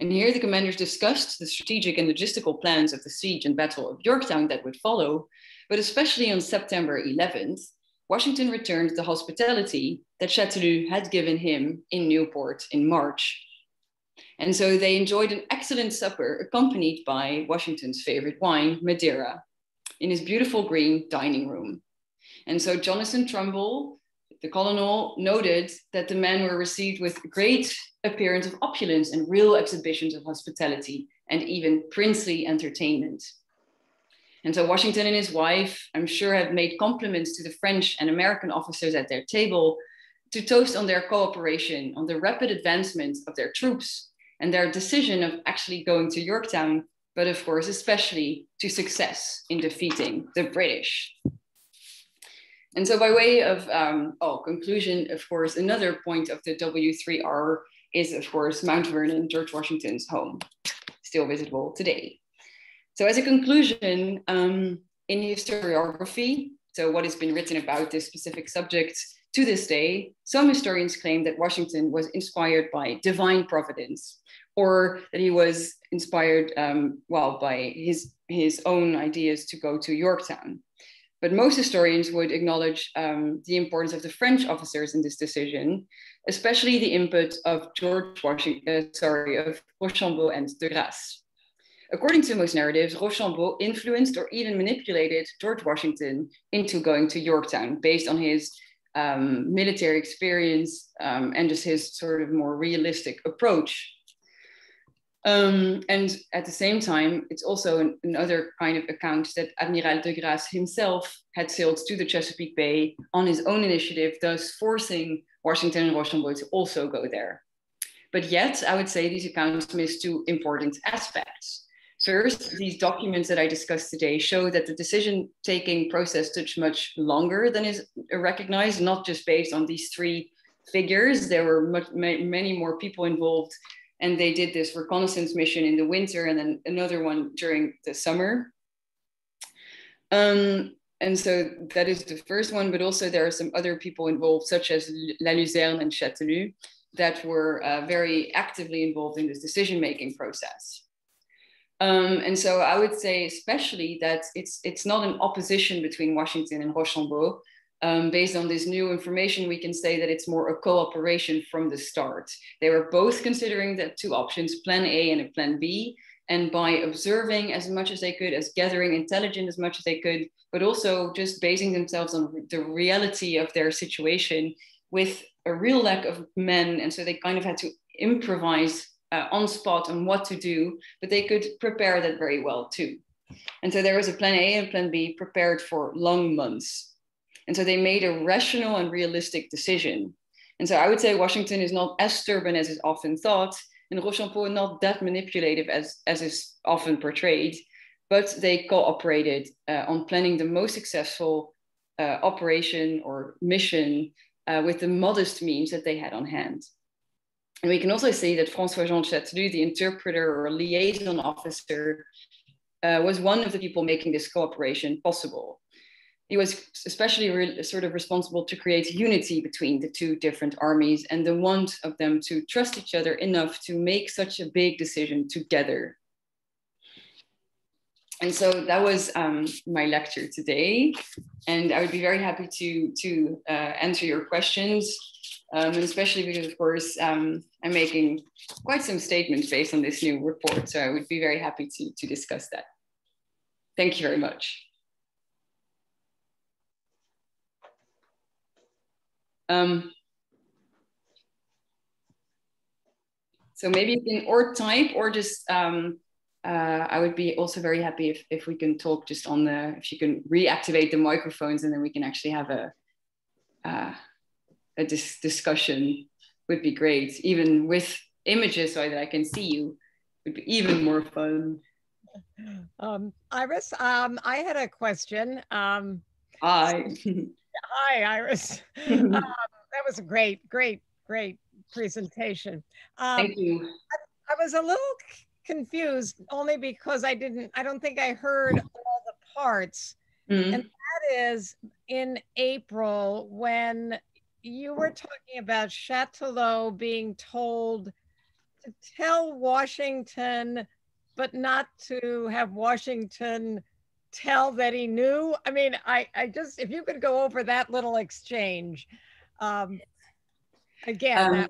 And here the commanders discussed the strategic and logistical plans of the siege and Battle of Yorktown that would follow, but especially on September 11th, Washington returned the hospitality that Chastellux had given him in Newport in March. And so they enjoyed an excellent supper accompanied by Washington's favorite wine, Madeira, in his beautiful green dining room. And so Jonathan Trumbull the colonel noted that the men were received with great appearance of opulence and real exhibitions of hospitality and even princely entertainment. And so Washington and his wife, I'm sure, have made compliments to the French and American officers at their table to toast on their cooperation, on the rapid advancement of their troops, and their decision of actually going to Yorktown, but of course, especially to success in defeating the British. And so, by way of um, oh, conclusion, of course, another point of the W3R is, of course, Mount Vernon, George Washington's home, still visible today. So, as a conclusion, um, in historiography, so what has been written about this specific subject to this day, some historians claim that Washington was inspired by divine providence, or that he was inspired, um, well, by his, his own ideas to go to Yorktown. But most historians would acknowledge um, the importance of the French officers in this decision, especially the input of George Washington, uh, sorry, of Rochambeau and de Grasse. According to most narratives, Rochambeau influenced or even manipulated George Washington into going to Yorktown based on his um, military experience um, and just his sort of more realistic approach um, and at the same time, it's also an, another kind of account that Admiral de Grasse himself had sailed to the Chesapeake Bay on his own initiative, thus forcing Washington and Rochambeau to also go there. But yet, I would say these accounts miss two important aspects. First, these documents that I discussed today show that the decision taking process took much longer than is recognized, not just based on these three figures. There were much, many more people involved and they did this reconnaissance mission in the winter and then another one during the summer. Um, and so that is the first one, but also there are some other people involved, such as La Luzerne and Chastellux, that were uh, very actively involved in this decision-making process. Um, and so I would say especially that it's, it's not an opposition between Washington and Rochambeau, um, based on this new information, we can say that it's more a cooperation from the start. They were both considering the two options, plan A and a plan B. And by observing as much as they could, as gathering intelligence as much as they could, but also just basing themselves on the reality of their situation with a real lack of men. And so they kind of had to improvise uh, on spot on what to do, but they could prepare that very well too. And so there was a plan A and plan B prepared for long months. And so they made a rational and realistic decision. And so I would say Washington is not as stubborn as is often thought, and Rochambeau not that manipulative as, as is often portrayed, but they cooperated uh, on planning the most successful uh, operation or mission uh, with the modest means that they had on hand. And we can also see that François Jean Chastellux, the interpreter or liaison officer, uh, was one of the people making this cooperation possible he was especially re- sort of responsible to create unity between the two different armies and the want of them to trust each other enough to make such a big decision together. And so that was um, my lecture today, and I would be very happy to to uh, answer your questions, um, especially because, of course, um, I'm making quite some statements based on this new report. So I would be very happy to to discuss that. Thank you very much. Um, so maybe you can or type or just, um, uh, I would be also very happy if, if we can talk just on the, if you can reactivate the microphones and then we can actually have a, uh, a dis discussion would be great, even with images so that I can see you would be even more fun. Um, Iris, um, I had a question. Um, Hi. Hi, Iris. um, that was a great, great, great presentation. Um, Thank you. I, I, was a little confused only because I didn't, I don't think I heard all the parts. Mm-hmm. And that is in April when you were talking about Chastellux being told to tell Washington, but not to have Washington tell that he knew? I mean, I, I just, if you could go over that little exchange um, again. Um,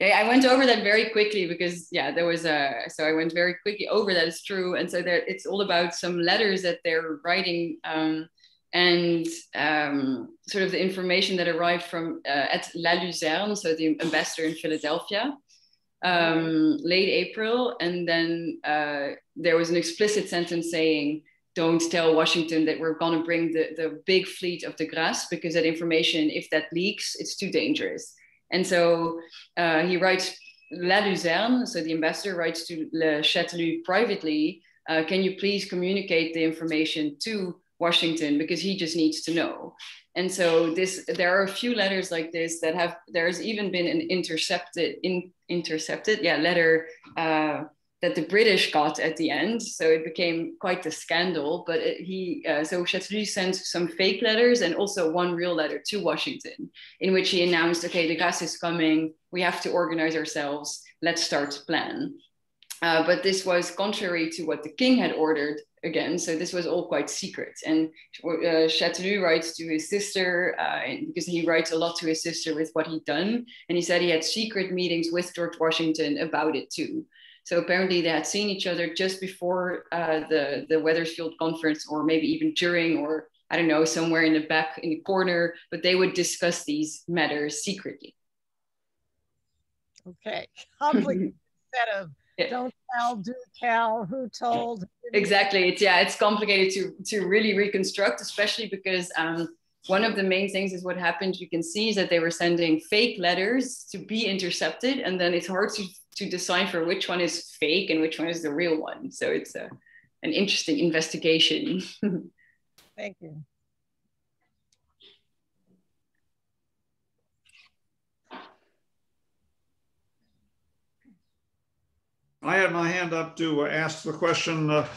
yeah, I went over that very quickly because yeah, there was a so I went very quickly over that. It's true, and so there it's all about some letters that they're writing um, and um, sort of the information that arrived from uh, at La Luzerne, so the ambassador in Philadelphia, um, late April, and then uh, there was an explicit sentence saying don't tell Washington that we're going to bring the, the big fleet of de Grasse because that information, if that leaks, it's too dangerous. And so uh, he writes La Luzerne, so the ambassador writes to Le Chastellux privately, uh, can you please communicate the information to Washington because he just needs to know. And so this, there are a few letters like this that have. There's even been an intercepted, in, intercepted, yeah, letter uh, that the British got at the end. So it became quite a scandal. But it, he, uh, so Chastellux sent some fake letters and also one real letter to Washington, in which he announced, "Okay, de Grasse is coming. We have to organize ourselves. Let's start to plan." Uh, but this was contrary to what the king had ordered again. So this was all quite secret. And uh, Chastellux writes to his sister, uh, because he writes a lot to his sister with what he'd done. And he said he had secret meetings with George Washington about it too. So apparently they had seen each other just before uh, the, the Wethersfield conference, or maybe even during, or I don't know, somewhere in the back in the corner, but they would discuss these matters secretly. Okay, complicated set of don't tell, do tell, who told. Exactly. It's yeah, it's complicated to to really reconstruct, especially because um, one of the main things is what happened. You can see is that they were sending fake letters to be intercepted, and then it's hard to to decipher which one is fake and which one is the real one. So it's a an interesting investigation. Thank you. I had my hand up to ask the question, uh,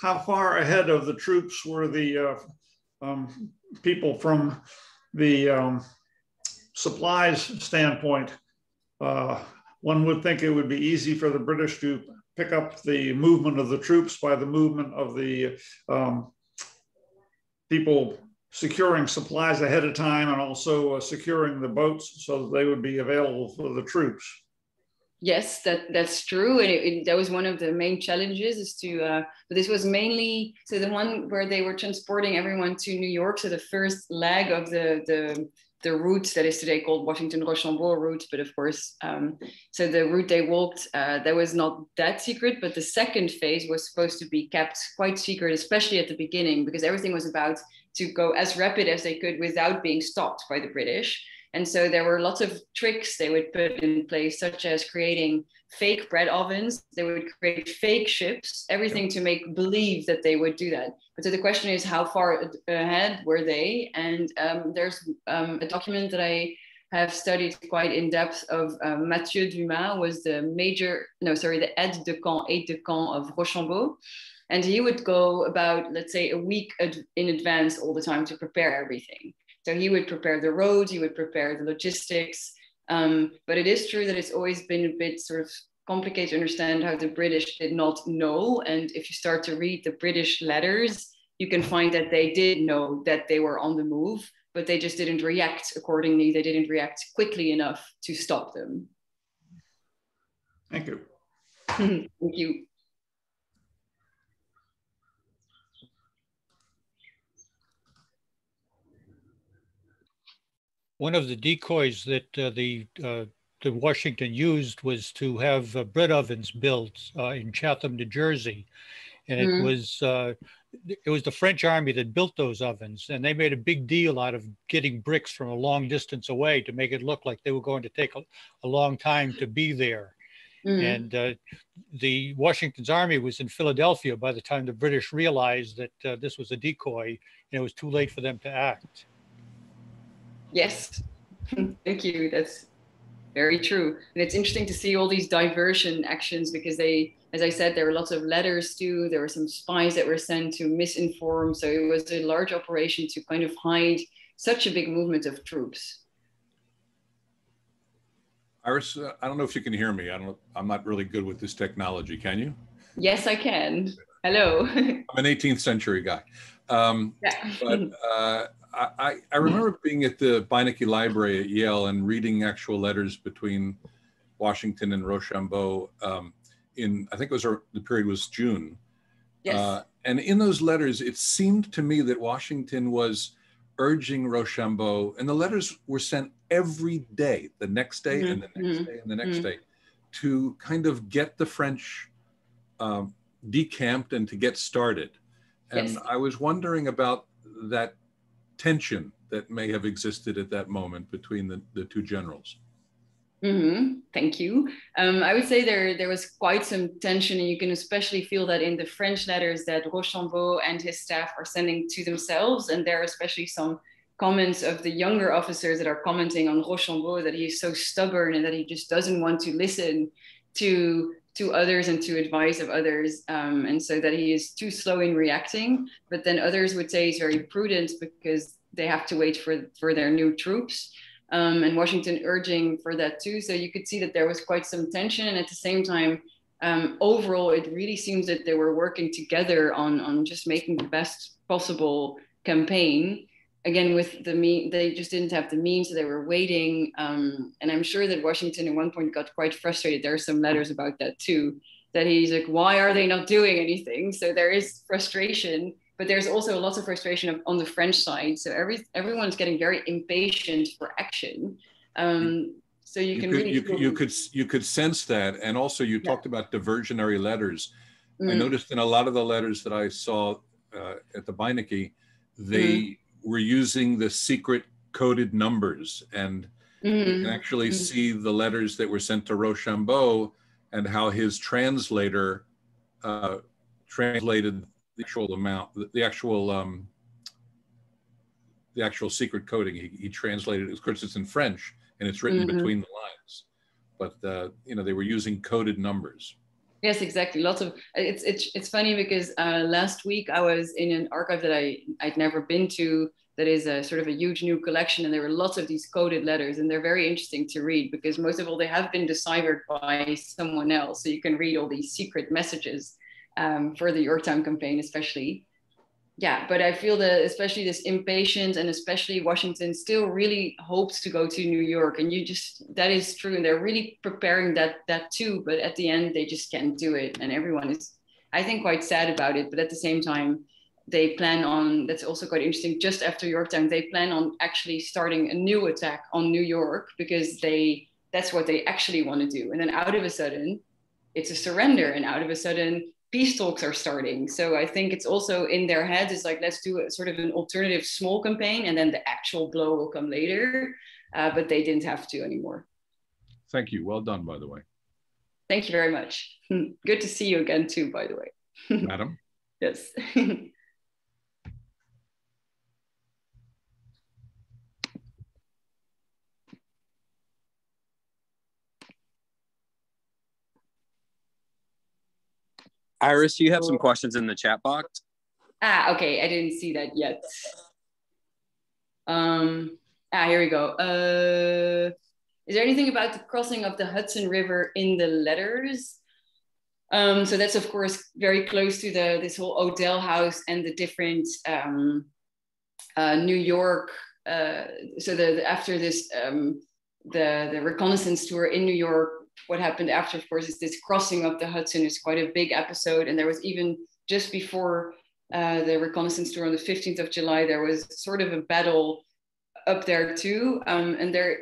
how far ahead of the troops were the uh, um, people from the um, supplies standpoint? Uh, one would think it would be easy for the British to pick up the movement of the troops by the movement of the um, people securing supplies ahead of time and also uh, securing the boats so that they would be available for the troops yes that that's true and it, it, that was one of the main challenges is to uh, but this was mainly so the one where they were transporting everyone to new york so the first leg of the the the route that is today called Washington Rochambeau route, but of course, um, so the route they walked, uh, that was not that secret, but the second phase was supposed to be kept quite secret, especially at the beginning, because everything was about to go as rapid as they could without being stopped by the British. And so there were lots of tricks they would put in place, such as creating fake bread ovens. They would create fake ships, everything to make believe that they would do that. But so the question is, how far ahead were they? And um, there's um, a document that I have studied quite in depth of uh, Mathieu Dumas was the major, no, sorry, the aide de camp, aide de camp of Rochambeau. And he would go about, let's say, a week ad- in advance all the time to prepare everything. So he would prepare the roads, he would prepare the logistics. Um, but it is true that it's always been a bit sort of complicated to understand how the British did not know. And if you start to read the British letters, you can find that they did know that they were on the move, but they just didn't react accordingly. They didn't react quickly enough to stop them. Thank you. Thank you. One of the decoys that uh, the uh, the Washington used was to have uh, bread ovens built uh, in Chatham, New Jersey, and it mm. was uh, it was the French army that built those ovens, and they made a big deal out of getting bricks from a long distance away to make it look like they were going to take a, a long time to be there. Mm. And uh, the Washington's army was in Philadelphia by the time the British realized that this was a decoy, and it was too late for them to act. Yes, thank you. That's very true. And it's interesting to see all these diversion actions because they, as I said, there were lots of letters too. There were some spies that were sent to misinform. So it was a large operation to kind of hide such a big movement of troops. Iris, uh, I don't know if you can hear me. I don't. I'm not really good with this technology. Can you? Yes, I can. Hello. I'm an 18th century guy. Um, yeah. but uh, I, I remember being at the Beinecke Library at Yale and reading actual letters between Washington and Rochambeau um, in, I think it was the period was June. Yes. Uh, and in those letters, it seemed to me that Washington was urging Rochambeau, and the letters were sent every day, the next day mm-hmm. and the next mm-hmm. day and the next mm-hmm. day, to kind of get the French um, decamped and to get started. And yes. I was wondering about that tension that may have existed at that moment between the, the two generals. Mm-hmm. Thank you. Um, I would say there there was quite some tension, and you can especially feel that in the French letters that Rochambeau and his staff are sending to themselves, and there are especially some comments of the younger officers that are commenting on Rochambeau that he's so stubborn and that he just doesn't want to listen to to others and to advice of others, um, and so that he is too slow in reacting. But then others would say he's very prudent because they have to wait for for their new troops um, and Washington urging for that too. So you could see that there was quite some tension, and at the same time, um, overall, it really seems that they were working together on on just making the best possible campaign. Again, with the mean they just didn't have the means, so they were waiting. Um, and I'm sure that Washington at one point got quite frustrated. There are some letters about that too. That he's like, why are they not doing anything? So there is frustration but there's also a lot of frustration on the French side. So every everyone's getting very impatient for action. Um, so you, you can could, really you, could, you could you could sense that, and also you yeah. talked about diversionary letters. Mm. I noticed in a lot of the letters that I saw uh, at the Beinecke, they mm. Were using the secret coded numbers, and mm. you can actually mm. see the letters that were sent to Rochambeau and how his translator uh, translated the actual amount, the, actual um, the actual secret coding. He, he translated it. Of course, it's in French and it's written mm-hmm. between the lines, but uh, you know they were using coded numbers. Yes, exactly. Lots of it's it's it's funny because uh, last week I was in an archive that I I'd never been to. That is a sort of a huge new collection, and there were lots of these coded letters, and they're very interesting to read because most of all they have been deciphered by someone else, so you can read all these secret messages um, for the Yorktown campaign, especially. Yeah, but I feel that especially this impatience and especially Washington still really hopes to go to New York, and you just that is true, and they're really preparing that that too. But at the end, they just can't do it, and everyone is, I think, quite sad about it. But at the same time, they plan on that's also quite interesting just after yorktown they plan on actually starting a new attack on new york because they that's what they actually want to do and then out of a sudden it's a surrender and out of a sudden peace talks are starting. So I think it's also in their heads is like, let's do a sort of an alternative small campaign and then the actual blow will come later. Uh, but they didn't have to anymore. Thank you. Well done, by the way. Thank you very much. Good to see you again, too, by the way. Madam? yes. Iris, you have some questions in the chat box. Ah, okay. I didn't see that yet. Um, ah, here we go. Uh, is there anything about the crossing of the Hudson River in the letters? Um, so that's of course very close to the this whole Odell House and the different um, uh, New York. Uh, so the, the, after this um, the the reconnaissance tour in New York, what happened after, of course, is this crossing of the Hudson is quite a big episode. And there was even just before uh, the reconnaissance tour on the 15th of July, there was sort of a battle up there too. Um, and there,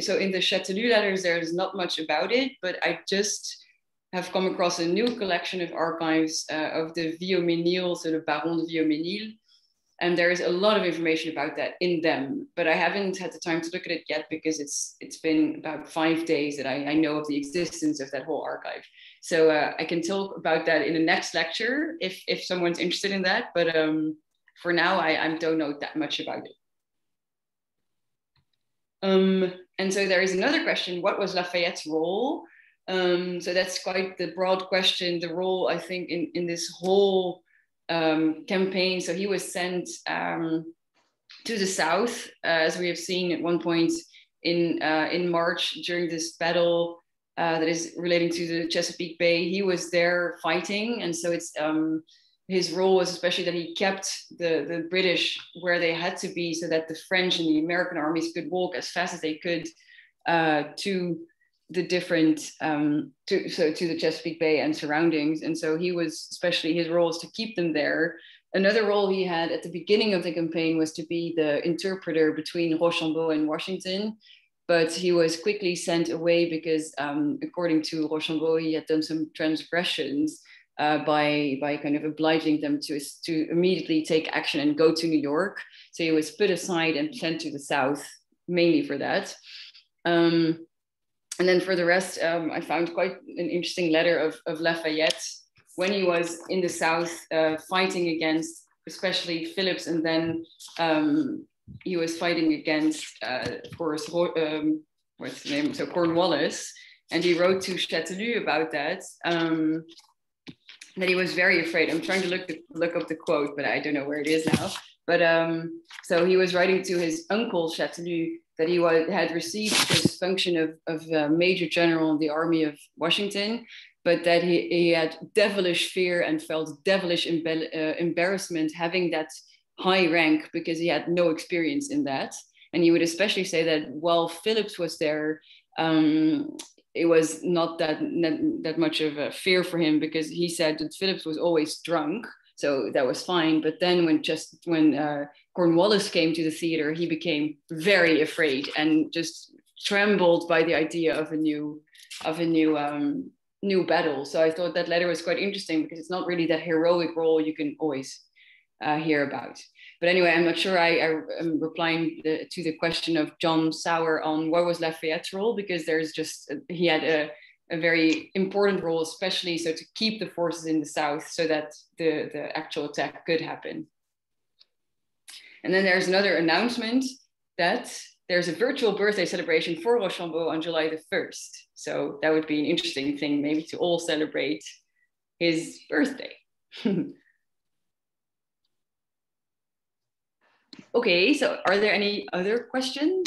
so in the Chastellux letters, there's not much about it, but I just have come across a new collection of archives uh, of the Vioménil, so the Baron de Vioménil, and there is a lot of information about that in them but i haven't had the time to look at it yet because it's it's been about five days that i, I know of the existence of that whole archive. So uh, i can talk about that in the next lecture if if someone's interested in that but um, for now I, I don't know that much about it. Um, and so there is another question. What was lafayette's role? Um, so that's quite the broad question. The role i think in in this whole um, campaign. So he was sent um, to the south, uh, as we have seen at one point in uh, in March during this battle uh, that is relating to the Chesapeake Bay. He was there fighting, and so it's um, his role was especially that he kept the the British where they had to be, so that the French and the American armies could walk as fast as they could uh, to the different um, to so to the Chesapeake Bay and surroundings. And so he was especially his role is to keep them there. Another role he had at the beginning of the campaign was to be the interpreter between Rochambeau and Washington. But he was quickly sent away because, um, according to Rochambeau, he had done some transgressions uh, by by kind of obliging them to to immediately take action and go to New York. So he was put aside and sent to the south mainly for that. Um, and then for the rest, um, I found quite an interesting letter of, of Lafayette when he was in the south uh, fighting against especially Phillips, and then um, he was fighting against, uh, of course, um, what's the name? So Cornwallis, and he wrote to Chastellux about that. Um, that he was very afraid. I'm trying to look the, look up the quote, but I don't know where it is now. But um, so he was writing to his uncle Chastellux that he had received this function of, of uh, major general in the army of Washington, but that he, he had devilish fear and felt devilish embe- uh, embarrassment having that high rank because he had no experience in that. And he would especially say that while Phillips was there, um, it was not that, that, that much of a fear for him because he said that Phillips was always drunk so that was fine but then when just when uh, cornwallis came to the theater he became very afraid and just trembled by the idea of a new of a new um, new battle so i thought that letter was quite interesting because it's not really that heroic role you can always uh, hear about but anyway, I'm not sure I, I am replying the, to the question of John Sauer on what was Lafayette's role because there's just he had a, a very important role, especially so to keep the forces in the south so that the, the actual attack could happen. And then there's another announcement that there's a virtual birthday celebration for Rochambeau on July the 1st. So that would be an interesting thing, maybe to all celebrate his birthday. Okay, so are there any other questions?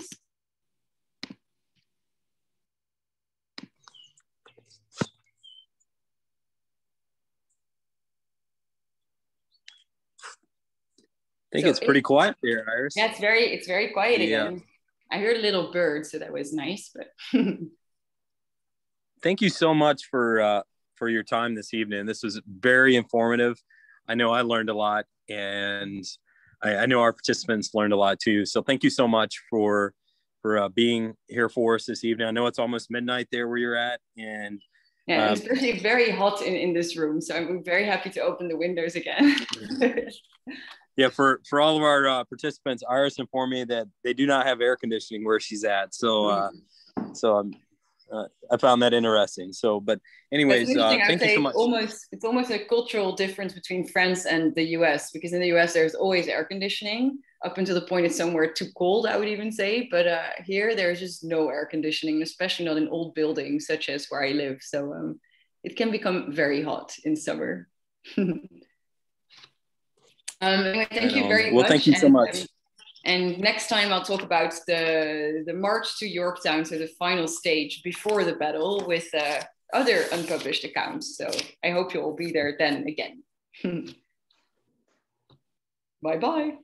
I think so it's pretty quiet here, Iris. Yeah, it's very it's very quiet yeah. again. I heard a little bird, so that was nice. But thank you so much for uh, for your time this evening. This was very informative. I know I learned a lot, and I, I, know our participants learned a lot too. So thank you so much for for uh, being here for us this evening. I know it's almost midnight there where you're at, and yeah, um, it's very very hot in, in this room. So I'm very happy to open the windows again. yeah, for for all of our uh, participants, Iris informed me that they do not have air conditioning where she's at. So uh, so I'm uh, I found that interesting. So, but anyways, uh, thank you so much. Almost, it's almost a cultural difference between France and the US because in the US there's always air conditioning up until the point it's somewhere too cold, I would even say. But uh, here there's just no air conditioning, especially not in old buildings such as where I live. So um, it can become very hot in summer. um, anyway, thank you very well, much. Well, thank you so much. Um, and next time I'll talk about the, the march to Yorktown, so the final stage before the battle with uh, other unpublished accounts. So I hope you'll be there then again. bye bye.